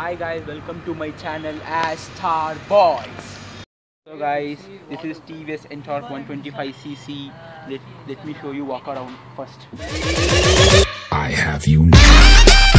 Hi guys, welcome to my channel as Star Boys. So guys, this is TVS Ntorq 125cc. Let, let me show you walk around first. I have you now.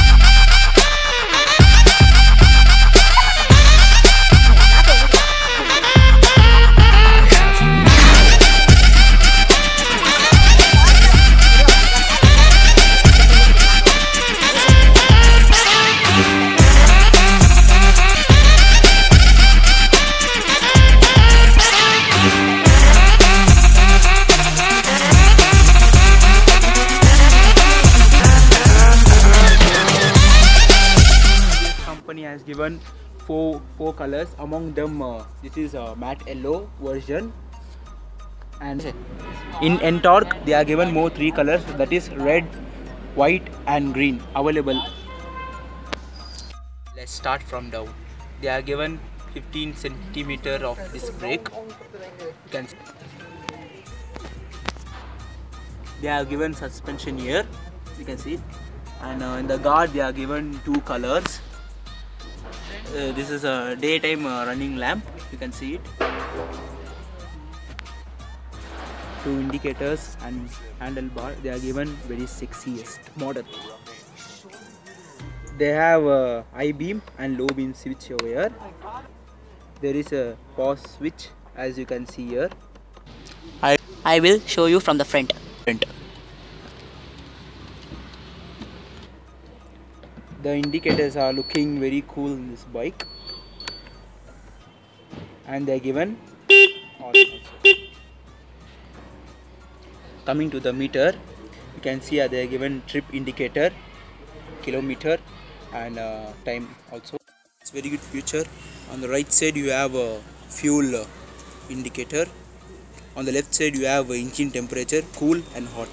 Given four four colors. Among them, uh, this is a matte yellow version. And in Ntorq, they are given more three colors. That is red, white, and green available. Let's start from down. They are given 15 centimeter of this brake. You can they are given suspension here. You can see. And uh, in the guard, they are given two colors. Uh, this is a daytime uh, running lamp. You can see it. Two indicators and handlebar. They are given very sexiest model. They have uh, high beam and low beam switch over here. There is a pause switch as you can see here. I will show you from the front. The indicators are looking very cool in this bike. And they are given. Coming to the meter, you can see uh, they are given trip indicator, kilometer, and uh, time also. It's very good feature. On the right side, you have a fuel uh, indicator. On the left side, you have engine temperature, cool and hot.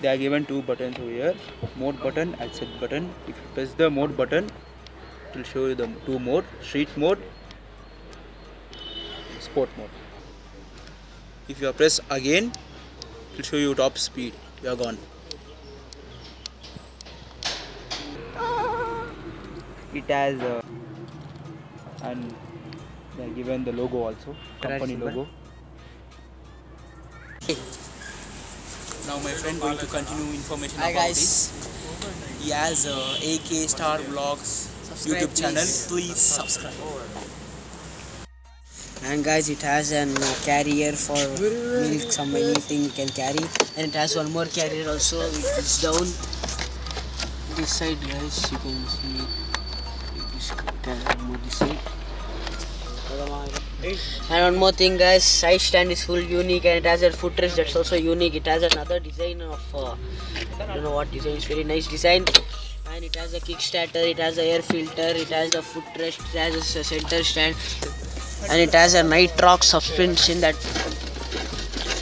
They are given two buttons over here, mode button set button. If you press the mode button, it will show you the two mode, street mode, sport mode. If you press again, it will show you top speed. You are gone. It has uh, and they are given the logo also, company logo. Now my friend going to continue information Hi about guys. this. He has uh, AK Star Vlogs Subscribe, YouTube channel. please. Please subscribe. And guys, it has an uh, carrier for milk, some anything you can carry. And it has one more carrier also, which is down this side, guys. You can see this carrier more this side. And one more thing, guys, side stand is full unique, and it has a footrest that's also unique. It has another design of uh, I don't know what design. It's very nice design. And it has a kickstarter, it has a air filter, it has a footrest, it has a center stand, and it has a nitrox suspension that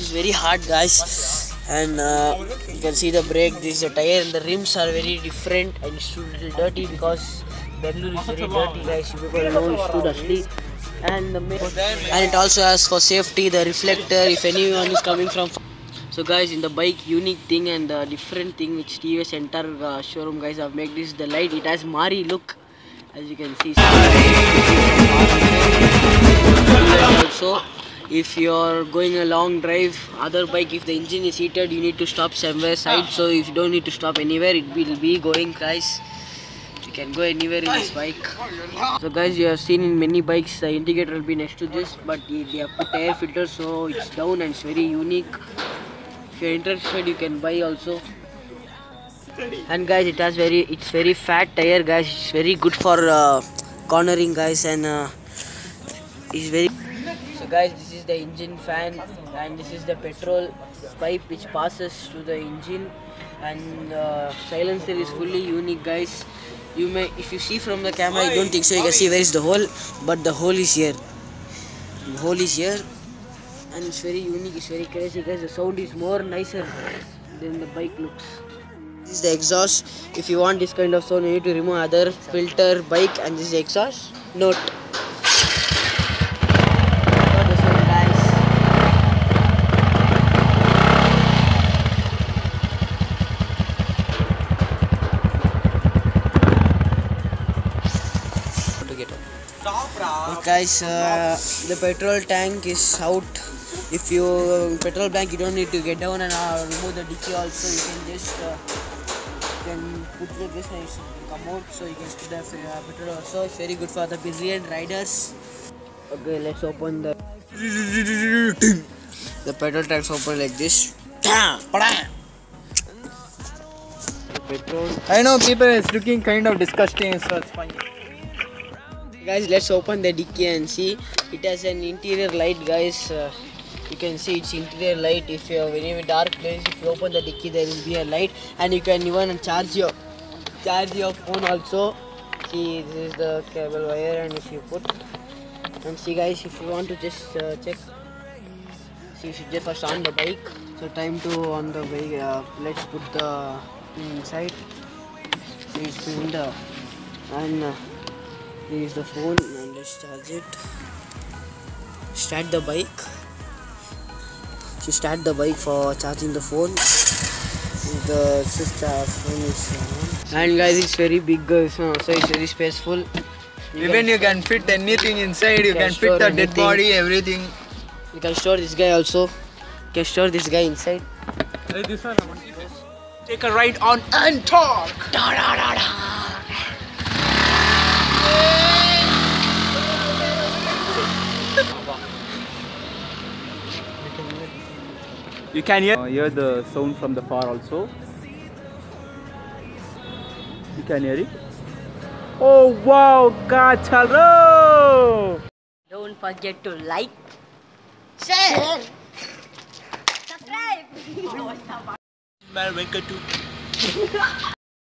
is very hard, guys. And uh, you can see the brake. This is a tire, and the rims are very different, and it's too little dirty because Bangalore is very dirty, guys. People know it's too dusty. And the ma- and it also has for safety the reflector if anyone is coming from. So guys, in the bike, unique thing and the different thing which TVS Ntorq uh, showroom guys have made this the light. It has Mari look, as you can see. Also, if you're going a long drive, other bike, if the engine is heated, you need to stop somewhere side. So if you don't need to stop anywhere, it will be going, guys. Can go anywhere in this bike. So guys, you have seen in many bikes the indicator will be next to this, but they they have put air filter, so it's down and it's very unique. If you're interested, you can buy also. And guys, it has very, it's very fat tire, guys. It's very good for uh, cornering, guys, and uh, it's very. So guys, this is the engine fan, and this is the petrol pipe which passes to the engine, and uh, silencer is fully unique, guys. You may, if you see from the camera, you don't think so. You can see where is the hole, but the hole is here. The hole is here, and it's very unique. It's very crazy, guys. The sound is more nicer than the bike looks. This is the exhaust. If you want this kind of sound, you need to remove other filter, bike, and this is the exhaust. Note. Got the sound, guys. Guys uh, the petrol tank is out. If you petrol tank you don't need to get down and uh, remove the dicky also. You can just uh, you can put the this and it come out so you can put the uh, petrol also. It's very good for the brilliant riders. Okay let's open the the petrol tanks open like this. Petrol. I know people is looking kind of disgusting, so it's fine. Guys let's open the dicky and see. It has an interior light guys. Uh, you can see its interior light. If you are very dark place if you open the dicky there will be a light. And you can even charge your charge your phone also. See this is the cable wire and if you put and see guys if you want to just uh, check. See you should just first on the bike. So time to on the bike. Uh, let's put the inside. See it's the and uh, here is the phone and let's charge it. Start the bike. To start the bike for charging the phone. The sister phone is on and guys it's very big guys so it's very spaceful Even you can fit anything inside, you Can can fit the dead body, everything. you can store this guy also. You can store this guy inside. Take a ride on Ntorq! You can hear, uh, hear the sound from the far also. You can hear it. Oh wow, Gachalo! Don't forget to like, share, subscribe. Man, welcome to.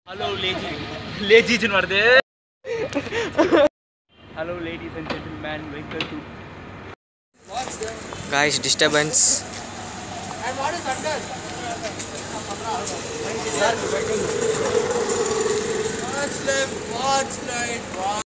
Hello, ladies. Ladies in Varde. Hello, ladies and gentlemen. Welcome to. guys disturbance Watch left, watch right, watch.